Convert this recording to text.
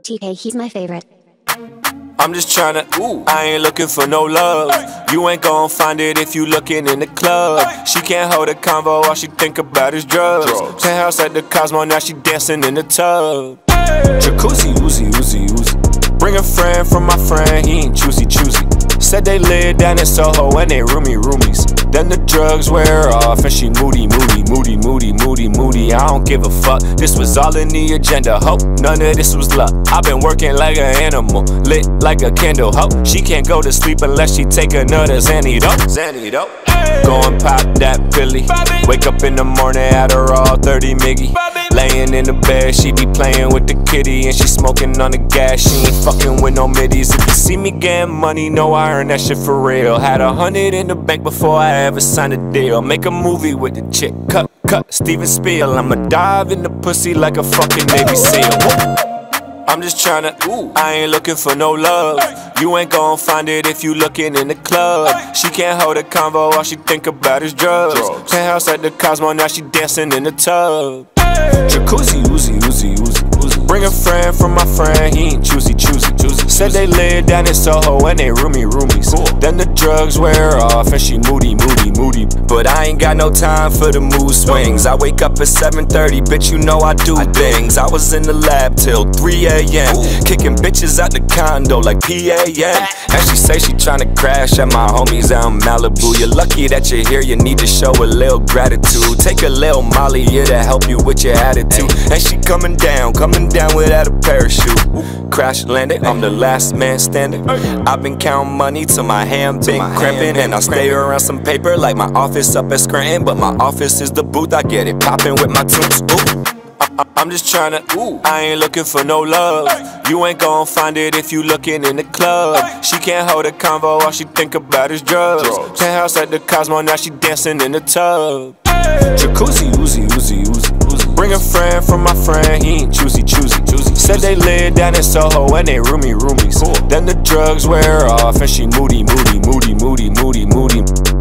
TK, he's my favorite. I'm just tryna, ooh, I ain't looking for no love. You ain't gon' find it if you looking in the club. She can't hold a convo, all she think about is drugs. Penthouse at the Cosmo, now she dancing in the tub. Jacuzzi, oozy, oozy, oozy. Bring a friend from my friend, he ain't choosy, choosy. Said they live down in Soho and they roomy, roomies. Then the drugs wear off and she moody, moody, moody, moody, moody, moody. I don't give a fuck. This was all in the agenda. Hope none of this was luck. I've been working like an animal, lit like a candle. Hope she can't go to sleep unless she take another Xanny dope. Xanny dope. Go and pop that pilly. Wake up in the morning, Adderall, 30 Miggy. Laying in the bed, she be playing with the kitty and she smoking on the gas. She ain't fucking with no middies. If you see me getting money, know I earn that shit for real. Had a hundred in the bank before I ever signed a deal. Make a movie with the chick, cut, cut, Steven Spiel. I'ma dive in the pussy like a fucking Navy SEAL. I'm just tryna, ooh, I ain't looking for no love. You ain't gon' find it if you looking in the club. She can't hold a convo, all she think about is drugs. Penthouse at the Cosmo, now she dancing in the tub. Jacuzzi, oozy, oozy, oozy, oozy. Bring a friend from my friend, he ain't choosy, choosy, choosy. Said they live down in Soho and they roomy, roomies. Then the drugs wear off and she moody, moody, moody. But I ain't got no time for the mood swings. I wake up at 7:30, bitch, you know I do things. I was in the lab till 3 a.m. Kicking bitches out the condo like PAM. And she say she tryna crash at my homies out in Malibu. You're lucky that you're here, you need to show a little gratitude. Take a little Molly here to help you with your attitude. And she coming down, coming down without a parachute. Crash landed, I'm the last man standing. I've been counting money till my hand been cramping. And I stay around some paper like my office up at Scranton. But my office is the booth, I get it popping with my tunes. Ooh. I'm just tryna, ooh, I ain't looking for no love. You ain't gon' find it if you looking in the club. She can't hold a convo, all she think about is drugs. Penthouse at the Cosmo, now she dancing in the tub. Jacuzzi, oozy, oozy, oozy, oozy. Bring a friend from my friend, he ain't choosy, choosy. Said they live down in Soho and they roomy, roomies. Then the drugs wear off and she moody, moody, moody, moody, moody, moody. Moody,